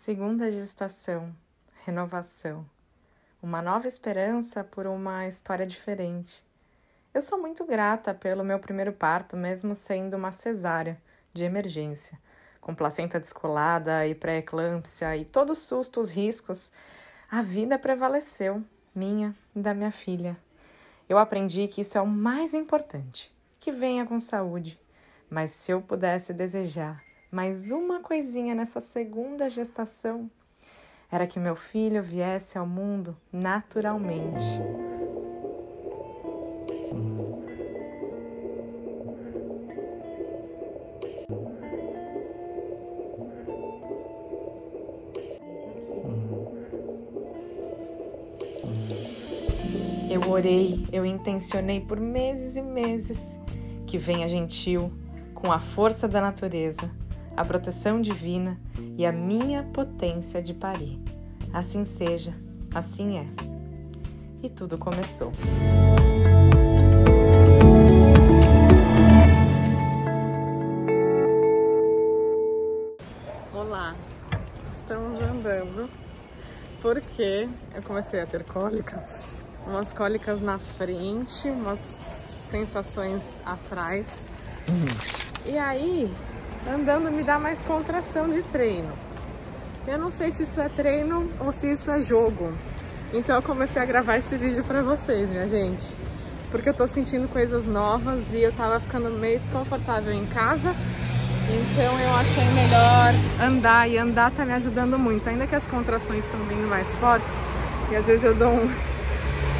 Segunda gestação, renovação, uma nova esperança por uma história diferente. Eu sou muito grata pelo meu primeiro parto, mesmo sendo uma cesárea de emergência, com placenta descolada e pré-eclâmpsia e todos os sustos, riscos. A vida prevaleceu, minha e da minha filha. Eu aprendi que isso é o mais importante, que venha com saúde. Mas se eu pudesse desejar mais uma coisinha nessa segunda gestação era que meu filho viesse ao mundo naturalmente. Eu orei, eu intencionei por meses e meses que venha gentil, com a força da natureza, a proteção divina e a minha potência de parir. Assim seja, assim é. E tudo começou. Olá, estamos andando porque eu comecei a ter cólicas, umas cólicas na frente, umas sensações atrás. E aí andando me dá mais contração de treino. Eu não sei se isso é treino ou se isso é jogo. Então eu comecei a gravar esse vídeo pra vocês, minha gente. Porque eu tô sentindo coisas novas e eu tava ficando meio desconfortável em casa. Então eu achei melhor andar e andar tá me ajudando muito. Ainda que as contrações estão vindo mais fortes e às vezes eu dou um...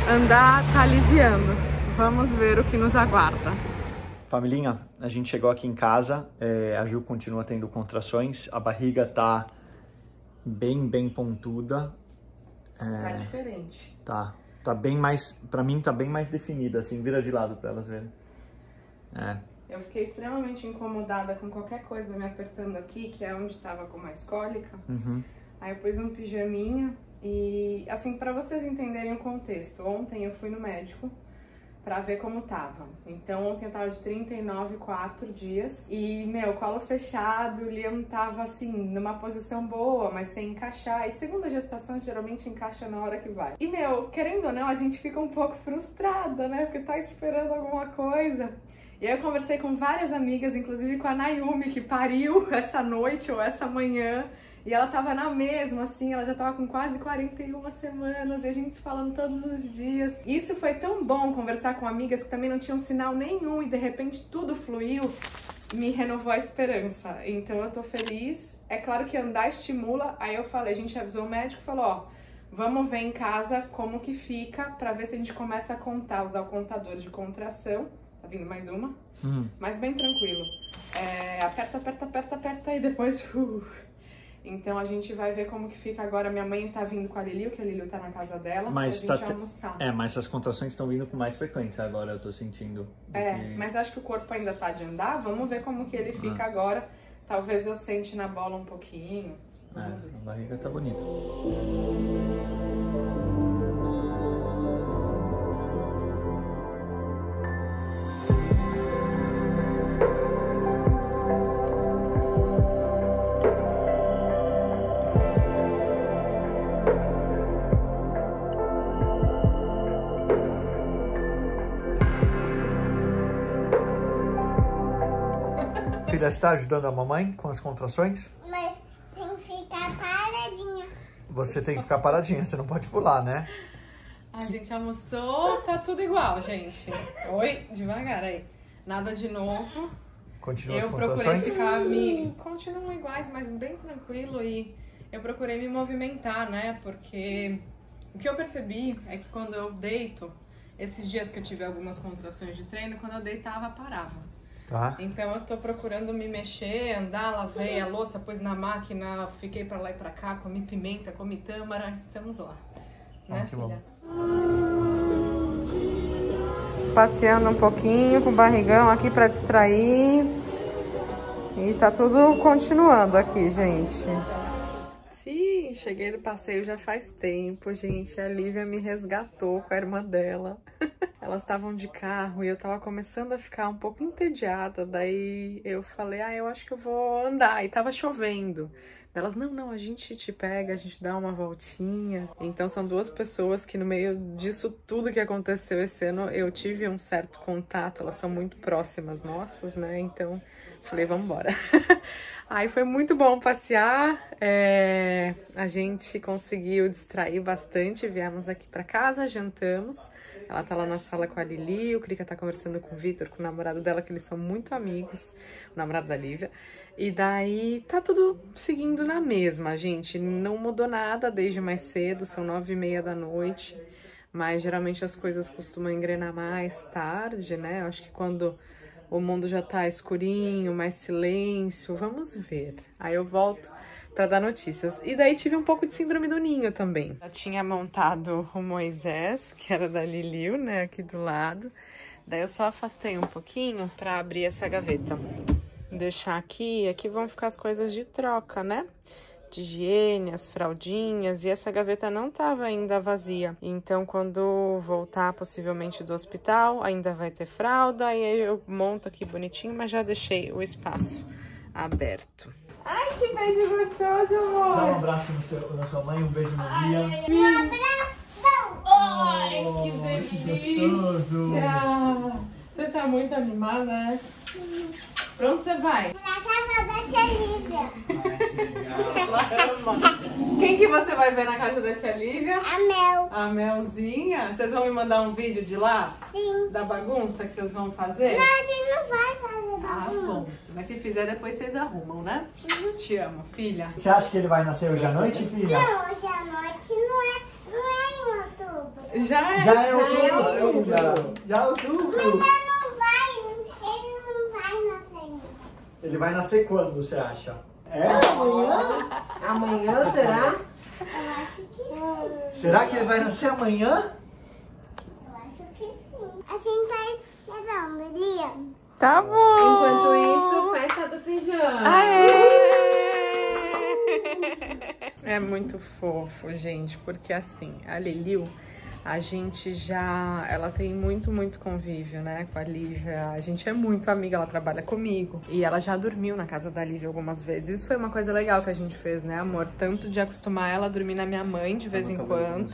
Andar tá aliviando. Vamos ver o que nos aguarda. Família, a gente chegou aqui em casa, é, a Ju continua tendo contrações, a barriga tá bem, bem pontuda. É, tá diferente. Tá, tá bem mais, pra mim tá bem mais definida, assim, vira de lado pra elas verem. É. Eu fiquei extremamente incomodada com qualquer coisa me apertando aqui, que é onde tava com mais cólica. Uhum. Aí eu pus um pijaminha e, assim, para vocês entenderem o contexto, ontem eu fui no médico para ver como tava. Então ontem eu tava de 39,4 dias e, meu, colo fechado, o Liam tava assim, numa posição boa, mas sem encaixar. E segunda gestação geralmente encaixa na hora que vai. E, meu, querendo ou não, a gente fica um pouco frustrada, né? Porque tá esperando alguma coisa. E aí eu conversei com várias amigas, inclusive com a Nayumi, que pariu essa noite ou essa manhã. E ela tava na mesma, assim, ela já tava com quase 41 semanas, e a gente se falando todos os dias. Isso foi tão bom conversar com amigas que também não tinham sinal nenhum e de repente tudo fluiu, me renovou a esperança. Então eu tô feliz. É claro que andar estimula, aí eu falei, a gente avisou o médico, falou, ó, vamos ver em casa como que fica, pra ver se a gente começa a contar, usar o contador de contração. Tá vindo mais uma, uhum. mas bem tranquilo. É, aperta, aperta, aperta, aperta e depois... Uh, então a gente vai ver como que fica agora. Minha mãe tá vindo com a Liliu, que a Liliu tá na casa dela, mas pra gente tá almoçar. É, mas as contrações estão vindo com mais frequência agora, eu tô sentindo. É, que... mas acho que o corpo ainda tá de andar. Vamos ver como que ele fica ah. agora. Talvez eu sente na bola um pouquinho. É, a barriga tá bonita. Está ajudando a mamãe com as contrações? Mas tem que ficar paradinha. Você tem que ficar paradinha, você não pode pular, né? A gente almoçou, tá tudo igual, gente. Oi, devagar aí. Nada de novo. Continua eu as procurei ficar me. Continuam iguais, mas bem tranquilo e eu procurei me movimentar, né? Porque o que eu percebi é que quando eu deito, esses dias que eu tive algumas contrações de treino, quando eu deitava, parava. Tá. Então eu tô procurando me mexer, andar, lavei a louça, pus na máquina, fiquei pra lá e pra cá, comi pimenta, comi tâmara, estamos lá. Né, ah, que filha? bom. Passeando um pouquinho com o barrigão aqui pra distrair. E tá tudo continuando aqui, gente. Cheguei do passeio já faz tempo, gente. A Lívia me resgatou com a irmã dela. Elas estavam de carro e eu tava começando a ficar um pouco entediada. Daí eu falei, ah, eu acho que eu vou andar. E tava chovendo. Elas, não, não, a gente te pega, a gente dá uma voltinha. Então são duas pessoas que no meio disso tudo que aconteceu esse ano, eu tive um certo contato, elas são muito próximas nossas, né? Então falei, vamos embora. Aí foi muito bom passear, é... a gente conseguiu distrair bastante, viemos aqui para casa, jantamos. Ela tá lá na sala com a Lili, o Krika tá conversando com o Vitor, com o namorado dela, que eles são muito amigos, o namorado da Lívia. E daí tá tudo seguindo na mesma, gente. Não mudou nada desde mais cedo, são nove e meia da noite. Mas geralmente as coisas costumam engrenar mais tarde, né? Acho que quando o mundo já tá escurinho, mais silêncio, vamos ver. Aí eu volto para dar notícias. E daí tive um pouco de síndrome do ninho também. Eu tinha montado o Moisés, que era da Liliu, né, aqui do lado. Daí eu só afastei um pouquinho para abrir essa gaveta deixar aqui. Aqui vão ficar as coisas de troca, né? De higiene, as fraldinhas, e essa gaveta não estava ainda vazia. Então, quando voltar possivelmente do hospital, ainda vai ter fralda, e aí eu monto aqui bonitinho, mas já deixei o espaço aberto. Ai, que beijo gostoso, amor! Dá um abraço no seu, na sua mãe, um beijo no dia. Um abraço! Ai, Oh, que que delícia! gostoso. Você tá muito animada, né? Pra onde você vai? Na casa da tia Lívia. Ela ama. Quem que você vai ver na casa da tia Lívia? A Mel. A Melzinha. Vocês vão me mandar um vídeo de lá? Sim. Da bagunça que vocês vão fazer? Não, a gente não vai fazer Ah, bagunça. bom. Mas se fizer, depois vocês arrumam, né? Te amo, filha. Você acha que ele vai nascer hoje à noite, filha? Não, hoje à noite não é, não é em outubro. Já é, Já é outubro, filha. Já é outubro. Mas não vai, ele não vai nascer ainda. Ele vai nascer quando, você acha? É amanhã? Amanhã será? Eu acho que sim. Será que ele vai nascer amanhã? Eu acho que sim. A gente tá esperando, Lia. Tá bom. Enquanto isso, festa do pijama. É muito fofo, gente, porque assim, a Liliu, a gente já. Ela tem muito, muito convívio, né, com a Lívia. A gente é muito amiga, ela trabalha comigo. E ela já dormiu na casa da Lívia algumas vezes. Isso foi uma coisa legal que a gente fez, né, amor? Tanto de acostumar ela a dormir na minha mãe de vez em quando.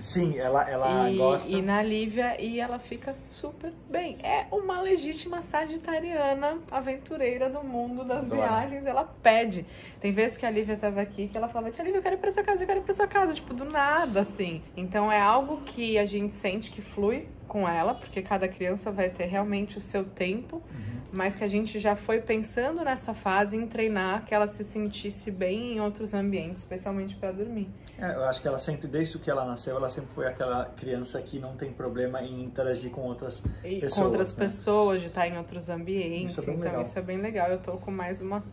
Sim, ela, ela E, gosta. e na Lívia, e ela fica super bem. É uma legítima sagitariana aventureira do mundo das Adoro. viagens. Ela pede. Tem vezes que a Lívia tava aqui que ela falava: Tia Lívia, eu quero ir pra sua casa, eu quero ir pra sua casa. Tipo, do nada, assim. Então é algo que a gente sente que flui com ela, porque cada criança vai ter realmente o seu tempo, mas que a gente já foi pensando nessa fase em treinar que ela se sentisse bem em outros ambientes, especialmente para dormir. É, eu acho que ela sempre, desde que ela nasceu, ela sempre foi aquela criança que não tem problema em interagir com outras E pessoas. com outras né? pessoas, de estar em outros ambientes. Isso é bem então legal. isso é bem legal. Eu tô com mais uma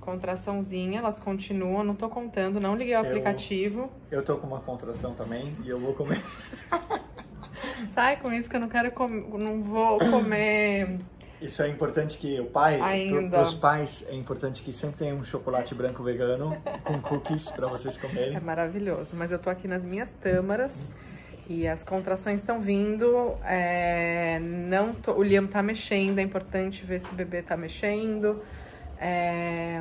contraçãozinha, elas continuam, não tô contando, não liguei o Eu- aplicativo. Eu tô com uma contração também e eu vou comer. Sai com isso que eu não quero comer, não vou comer. Isso é importante que o pai, Ainda. para os pais, é importante que sempre tenha um chocolate branco vegano com cookies para vocês É comerem. maravilhoso. Mas eu tô aqui nas minhas tâmaras e as contrações estão vindo. é, não tô- o Liam tá mexendo, é importante ver se o bebê tá mexendo. É,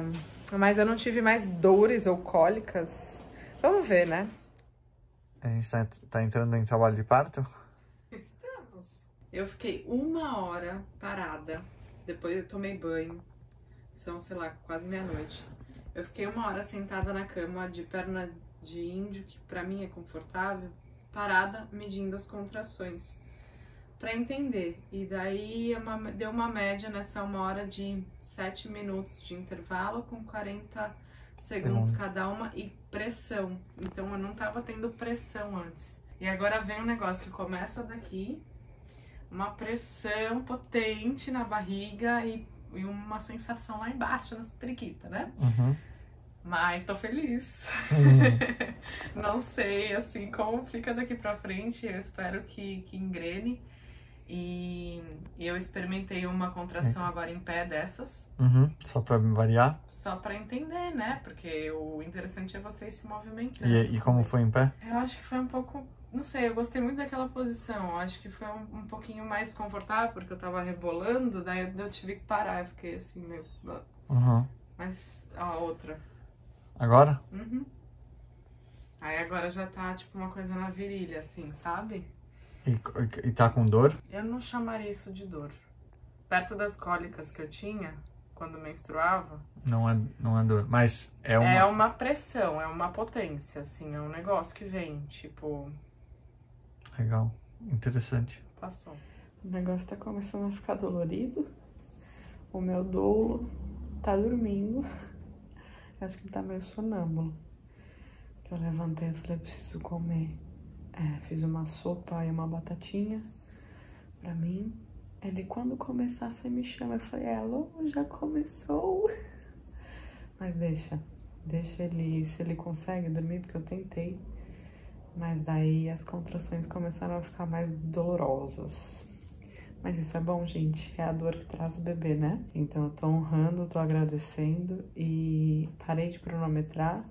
mas eu não tive mais dores ou cólicas. Vamos ver, né? A gente tá, entrando em trabalho de parto? Estamos. Eu fiquei uma hora parada. Depois eu tomei banho. São, sei lá, quase meia-noite. Eu fiquei uma hora sentada na cama de perna de índio, que pra mim é confortável, parada, medindo as contrações. Pra entender. E daí é uma- deu uma média nessa uma hora de 7 minutos de intervalo com 40 segundos cada uma e pressão. Então eu não tava tendo pressão antes. E agora vem um negócio que começa daqui, uma pressão potente na barriga e, e uma sensação lá embaixo nas periquitas, né? Uhum. Mas tô feliz. não sei, assim, como fica daqui pra frente. Eu espero que, que engrene. E, eu experimentei uma contração agora em pé dessas, Uhum. Só pra variar. só pra entender, né? Porque o interessante é você se movimentar. E, e como foi em pé? Eu acho que foi um pouco. Não sei, eu gostei muito daquela posição. Eu acho que foi um, um pouquinho mais confortável, porque eu tava rebolando, daí eu, eu tive que parar. Eu fiquei assim, meio. Uhum. Mas a outra. Agora? Uhum. Aí agora já tá tipo uma coisa na virilha, assim, sabe? E, e tá com dor? Eu não chamaria isso de dor. Perto das cólicas que eu tinha, quando menstruava, Não é, não é dor. Mas é uma. é uma pressão, é uma potência, assim, é um negócio que vem, tipo, Legal. Interessante. passou. O negócio tá começando a ficar dolorido. O meu dolo tá dormindo. Acho que ele tá meio sonâmbulo. Eu levantei e falei, preciso comer. É, fiz uma sopa e uma batatinha pra mim. Ele, quando começar, você me chama. Eu falei, alô, já começou. Mas deixa, deixa ele, se ele consegue dormir, porque eu tentei. Mas aí as contrações começaram a ficar mais dolorosas. Mas isso é bom, gente. É a dor que traz o bebê, né? Então eu tô honrando, tô agradecendo e parei de cronometrar.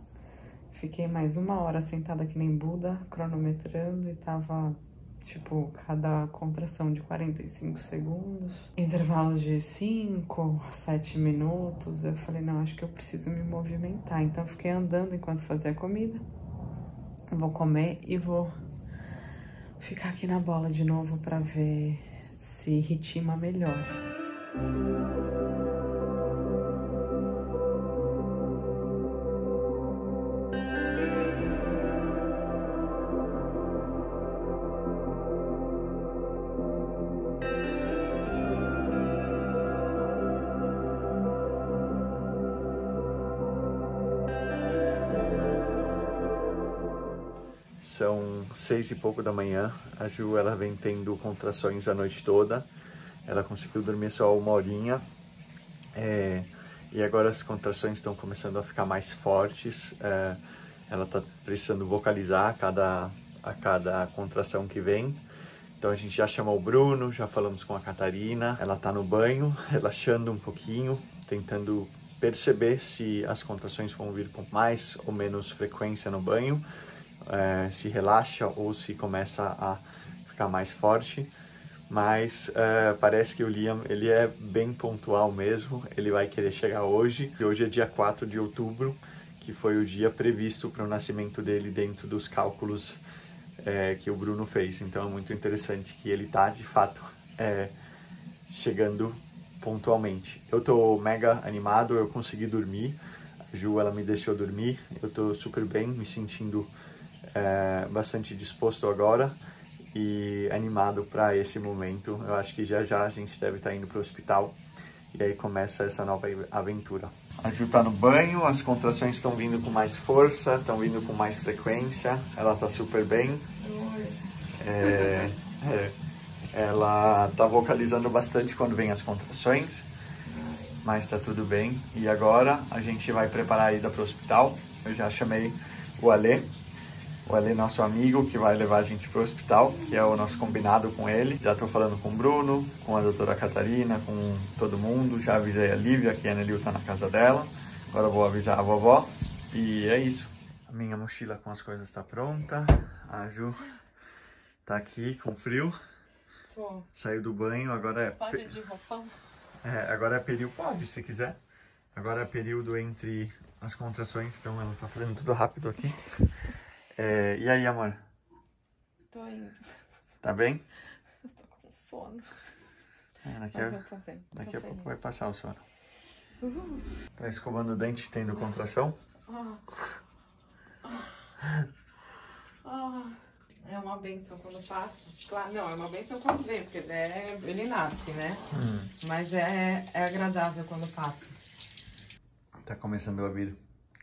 Fiquei mais uma hora sentada que nem Buda, cronometrando e tava, tipo, cada contração de 45 segundos. Intervalos de 5, 7 minutos. Eu falei, não, acho que eu preciso me movimentar. Então fiquei andando enquanto fazia a comida. Vou comer e vou ficar aqui na bola de novo pra ver se ritma melhor. Seis e pouco da manhã. A Ju ela vem tendo contrações a noite toda. Ela conseguiu dormir só uma horinha. É, e agora as contrações estão começando a ficar mais fortes. É, ela está precisando vocalizar a cada, a cada contração que vem. Então a gente já chamou o Bruno, já falamos com a Catarina. Ela está no banho, relaxando um pouquinho, tentando perceber se as contrações vão vir com mais ou menos frequência no banho é, se relaxa ou se começa a ficar mais forte. Mas é, parece que o Liam ele é bem pontual mesmo. Ele vai querer chegar hoje. E hoje é dia 4 de outubro, que foi o dia previsto para o nascimento dele dentro dos cálculos é, que o Bruno fez. Então é muito interessante que ele está de fato é, chegando pontualmente. Eu tô mega animado, eu consegui dormir. A Ju ela me deixou dormir. Eu tô super bem, me sentindo é, bastante disposto agora e animado para esse momento. Eu acho que já já a gente deve estar indo para o hospital e aí começa essa nova aventura. A Ju tá no banho, as contrações estão vindo com mais força, estão vindo com mais frequência, ela tá super bem. É, é, ela tá vocalizando bastante quando vem as contrações, mas tá tudo bem. E agora a gente vai preparar a ida para o hospital. Eu já chamei o Alê, o Ale, nosso amigo, que vai levar a gente pro hospital, que é o nosso combinado com ele. Já estou falando com o Bruno, com a doutora Catarina, com todo mundo. Já avisei a Lívia que a Anelil tá na casa dela. Agora vou avisar a vovó. E é isso. A minha mochila com as coisas está pronta. A Ju tá aqui com frio. Tô. Saiu do banho, agora é... Pode ir de roupão? É, agora é período, pode se quiser. Agora é período entre as contrações, então ela tá fazendo tudo rápido aqui. É, e aí, amor? Tô indo. Tá bem? Eu tô com sono. É, daqui Mas a, eu tô bem. tô daqui a pouco vai passar o sono. Tá escovando o dente, tendo contração? Ah. Ah. É uma benção quando passa. Claro, não, é uma benção quando vem, porque é, ele nasce, né? Hum. Mas é, é agradável quando passa. Tá começando a vir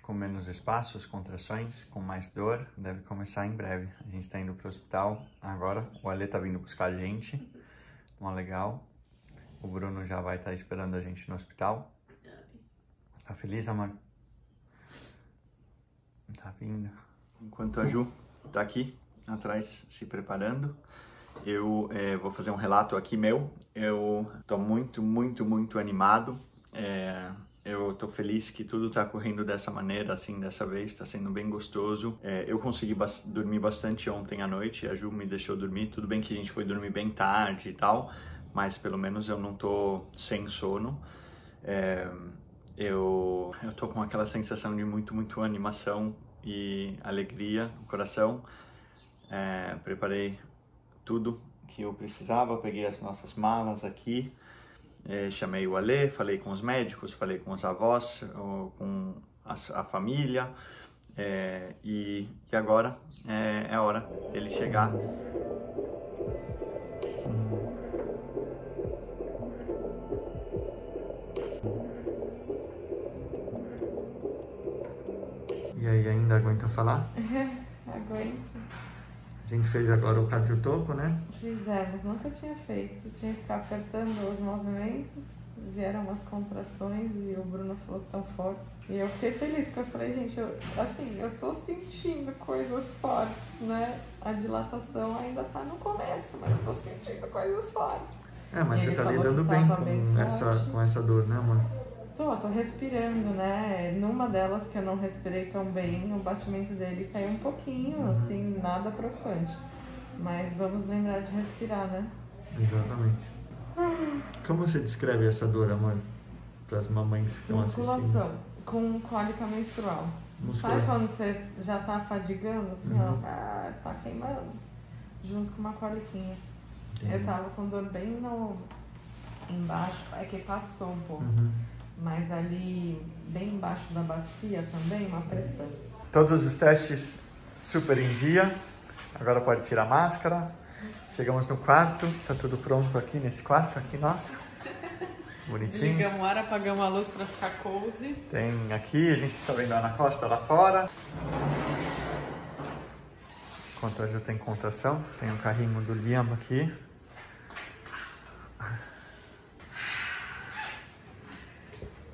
com menos espaço, as contrações, com mais dor. Deve começar em breve. A gente tá indo pro hospital agora. O Ale tá vindo buscar a gente. Uma legal. O Bruno já vai estar esperando a gente no hospital. Tá feliz, amor? Tá vindo. Enquanto a Ju tá aqui atrás se preparando, eu é, vou fazer um relato aqui meu. Eu tô muito, muito, muito animado. É, eu tô feliz que tudo tá correndo dessa maneira, assim, dessa vez, tá sendo bem gostoso. É, eu consegui dormir bastante ontem à noite, a Ju me deixou dormir. Tudo bem que a gente foi dormir bem tarde e tal, mas pelo menos eu não tô sem sono. É, eu, eu tô com aquela sensação de muito, muito animação e alegria no coração. É, preparei tudo que eu precisava, peguei as nossas malas aqui, é, chamei o Alê, falei com os médicos, falei com os avós, com a, a família, é, e, e, agora é, é hora dele chegar. E aí, ainda aguenta falar? Aguento. A gente fez agora o cardiotoco, né? Fizemos, nunca tinha feito. Tinha que ficar apertando os movimentos, vieram umas contrações e o Bruno falou que tão fortes. E eu fiquei feliz, porque eu falei, gente, eu, assim, eu tô sentindo coisas fortes, né? A dilatação ainda tá no começo, mas eu tô sentindo coisas fortes. É, mas e você tá lidando bem com, essa, com essa dor, né, amor? Tô, tô respirando, né? Numa delas que eu não respirei tão bem, o batimento dele caiu um pouquinho, uhum. assim, nada preocupante. Mas vamos lembrar de respirar, né? Exatamente. Como você descreve essa dor, amor? Para as mamães que estão assistindo. Musculação, com cólica menstrual. Musculação. Sabe quando você já tá fadigando, assim, uhum. ó, ah, tá queimando? Junto com uma coliquinha. Entendi. Eu tava com dor bem no... embaixo, é que passou um pouco. Uhum mas ali bem embaixo da bacia também uma pressão. Todos os testes super em dia. Agora pode tirar a máscara. Chegamos no quarto, tá tudo pronto aqui nesse quarto aqui nosso. Bonitinho. Ligamos o ar, apagamos a luz para ficar cozy. Tem aqui, a gente está vendo a Ana Costa lá fora. Enquanto a Ju tem contração, tem o um carrinho do Liam aqui.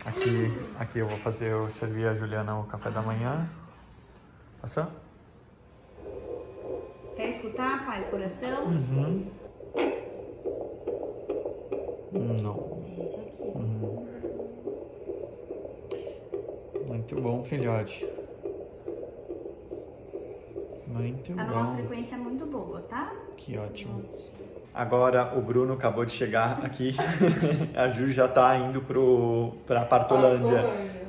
Aqui, aqui eu vou fazer, eu servir a Juliana o café da manhã. Passou? Quer escutar, pai, coração? Uhum. Não. É esse aqui. Uhum. Muito bom, filhote. Muito tá bom. Tá numa frequência muito boa, tá? Que ótimo. Agora o Bruno acabou de chegar aqui, a Ju já está indo para a Partolândia,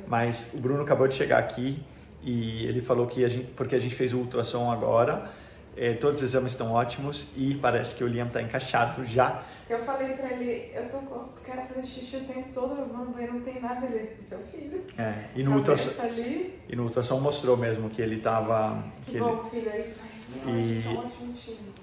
mas o Bruno acabou de chegar aqui e ele falou que a gente, porque a gente fez o ultrassom agora, é, todos os exames estão ótimos e parece que o Liam está encaixado já. Eu falei para ele, eu tô quero fazer xixi o tempo todo, eu vou no banheiro, não tem nada, ele é seu filho. É, e no, ultrassom, ali. e no ultrassom mostrou mesmo que ele estava... Que, que bom, ele, filho, é isso aí. E,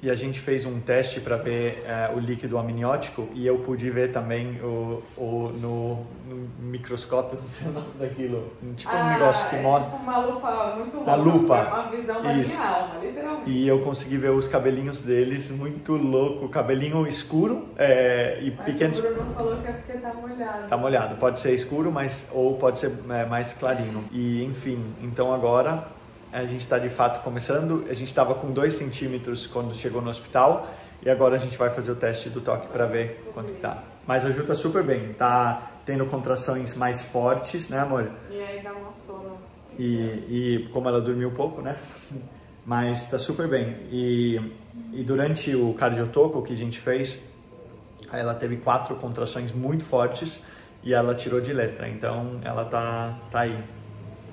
e a gente fez um teste para ver uh, o líquido amniótico e eu pude ver também o, o no, no, microscópio, não sei o nome daquilo, tipo ah, um negócio que é mostra. Tipo uma lupa muito louca. Uma lupa. Uma visão da Isso. minha alma, literalmente. E eu consegui ver os cabelinhos deles muito louco, cabelinho escuro é, e mas pequenos. O Bruno falou que é porque tá molhado. Tá molhado, pode ser escuro, mas ou pode ser é, mais clarinho. E enfim, então agora a gente está de fato começando. A gente estava com 2 centímetros quando chegou no hospital e agora a gente vai fazer o teste do toque para ver quanto que tá. Mas a Ju tá super bem, tá tendo contrações mais fortes, né amor? E aí dá uma sono. E, e como ela dormiu pouco, né? Mas tá super bem. E, e durante o cardiotoco que a gente fez, ela teve quatro contrações muito fortes e ela tirou de letra. Então ela tá, tá aí.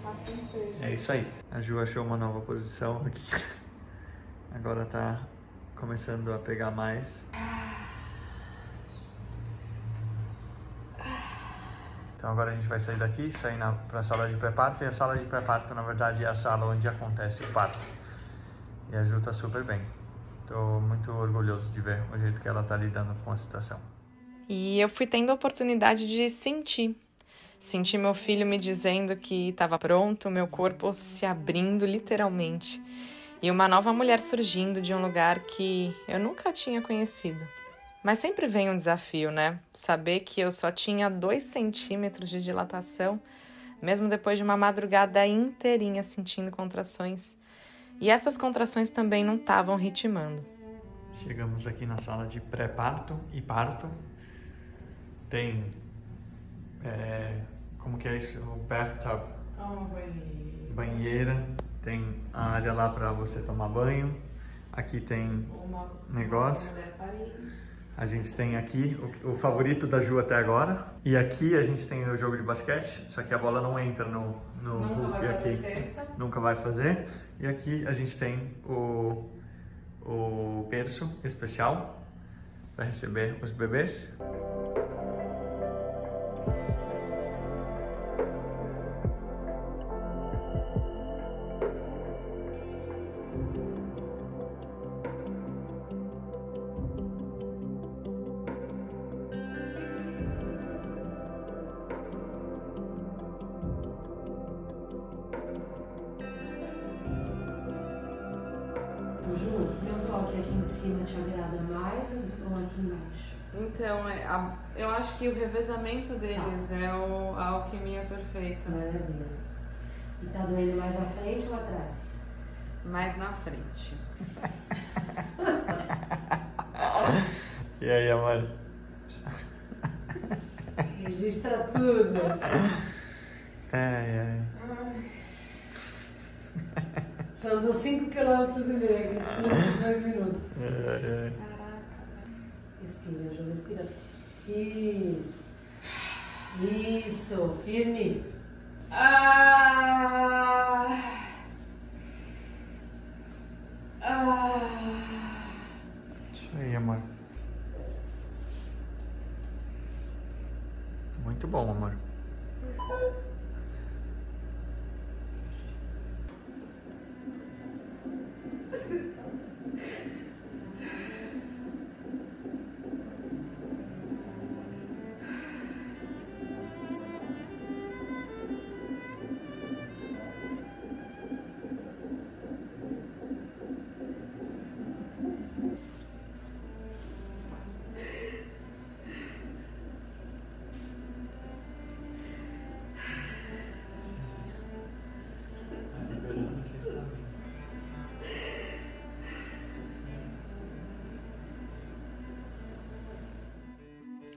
Assim seja. É isso aí. A Ju achou uma nova posição aqui. Agora tá começando a pegar mais. Então agora a gente vai sair daqui, sair para a sala de pré-parto. E a sala de pré-parto, na verdade, é a sala onde acontece o parto. E a Ju tá super bem. Tô muito orgulhoso de ver o jeito que ela tá lidando com a situação. E eu fui tendo a oportunidade de sentir Senti meu filho me dizendo que estava pronto, meu corpo se abrindo literalmente e uma nova mulher surgindo de um lugar que eu nunca tinha conhecido. Mas sempre vem um desafio, né? Saber que eu só tinha dois centímetros de dilatação, mesmo depois de uma madrugada inteirinha sentindo contrações. E essas contrações também não estavam ritmando. Chegamos aqui na sala de pré-parto e parto. Tem. É, como que é isso? O bathtub, banheira. Tem a área lá para você tomar banho. Aqui tem negócio. A gente tem aqui o, o favorito da Ju até agora. E aqui a gente tem o jogo de basquete, só que a bola não entra no, no Nunca hoop vai fazer aqui. cesta. Nunca vai fazer. E aqui a gente tem o, o berço especial para receber os bebês. Eu acho que o revezamento deles é o, a alquimia perfeita. Maravilha. E tá doendo mais na frente ou atrás? Mais na frente. E aí, amor? Registra tudo. Ai, ai. Já andou 5 km e meio em 2 minutos. ai, ai. Respira, Ju, respira. Isso. Isso, firme. Ah, ah. Isso aí, amor. Muito bom, amor.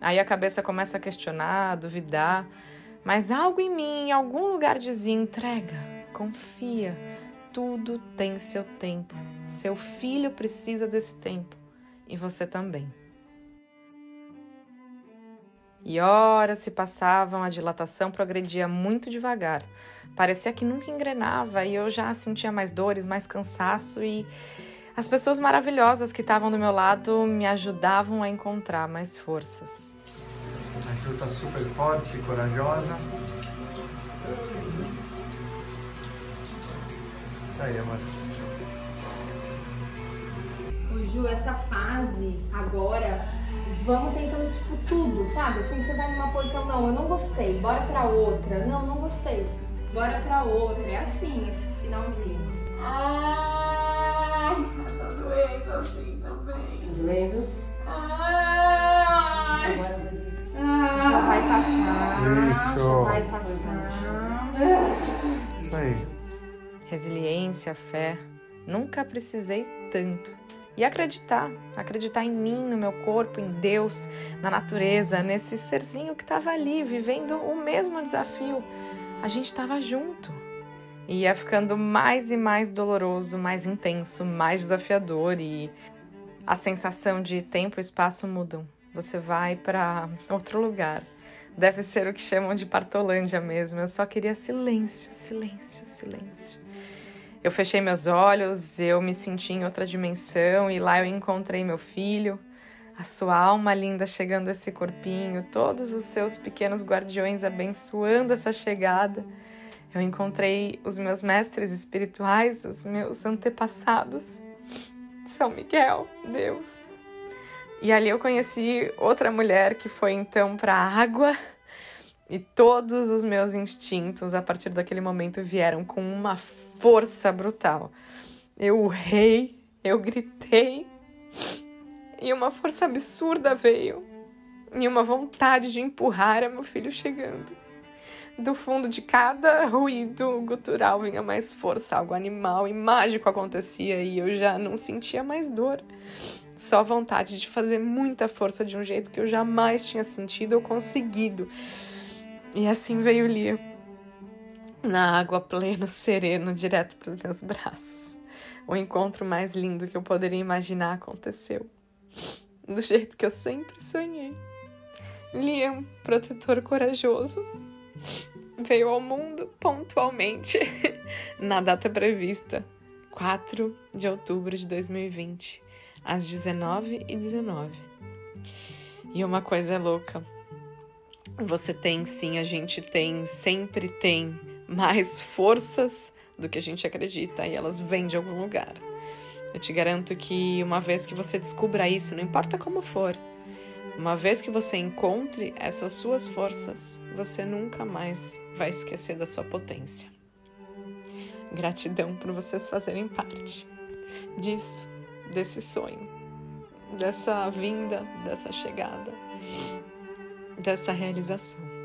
Aí a cabeça começa a questionar, a duvidar, mas algo em mim, em algum lugar dizia: entrega, confia, tudo tem seu tempo. Seu filho precisa desse tempo e você também. E horas se passavam, a dilatação progredia muito devagar. Parecia que nunca engrenava e eu já sentia mais dores, mais cansaço e as pessoas maravilhosas que estavam do meu lado me ajudavam a encontrar mais forças. A Ju tá super forte e corajosa. Isso aí, amor. Ô, Ju, essa fase agora, vamos tentando, tipo, tudo, sabe? Assim, você vai numa posição, não, eu não gostei, bora pra outra. Não, não gostei, bora pra outra. É assim, esse finalzinho. Ai, tá doendo assim também. Tá doendo? Ai, Agora vai dizer. já vai passar. Isso. Já vai passar. Isso aí. Resiliência, fé. Nunca precisei tanto. E acreditar, acreditar em mim, no meu corpo, em Deus, na natureza, nesse serzinho que estava ali, vivendo o mesmo desafio. A gente estava junto. E ia ficando mais e mais doloroso, mais intenso, mais desafiador e a sensação de tempo e espaço mudam. Você vai para outro lugar. Deve ser o que chamam de partolândia mesmo. Eu só queria silêncio, silêncio, silêncio. Eu fechei meus olhos, eu me senti em outra dimensão e lá eu encontrei meu filho, a sua alma linda chegando a esse corpinho, todos os seus pequenos guardiões abençoando essa chegada. Eu encontrei os meus mestres espirituais, os meus antepassados, São Miguel, Deus. E ali eu conheci outra mulher que foi então para a água e todos os meus instintos a partir daquele momento vieram com uma força brutal. Eu urrei, eu gritei e uma força absurda veio e uma vontade de empurrar a meu filho chegando. Do fundo de cada ruído gutural vinha mais força, algo animal e mágico acontecia e eu já não sentia mais dor. Só vontade de fazer muita força de um jeito que eu jamais tinha sentido ou conseguido. E assim veio Lia. Na água plena, sereno, direto para os meus braços. O encontro mais lindo que eu poderia imaginar aconteceu. Do jeito que eu sempre sonhei. Liam, protetor corajoso, veio ao mundo pontualmente na data prevista, 4 de outubro de 2020, às 19h19. E uma coisa é louca. Você tem sim, a gente tem, sempre tem mais forças do que a gente acredita e elas vêm de algum lugar. Eu te garanto que uma vez que você descubra isso, não importa como for, uma vez que você encontre essas suas forças, você nunca mais vai esquecer da sua potência. Gratidão por vocês fazerem parte disso, desse sonho, dessa vinda, dessa chegada, dessa realização.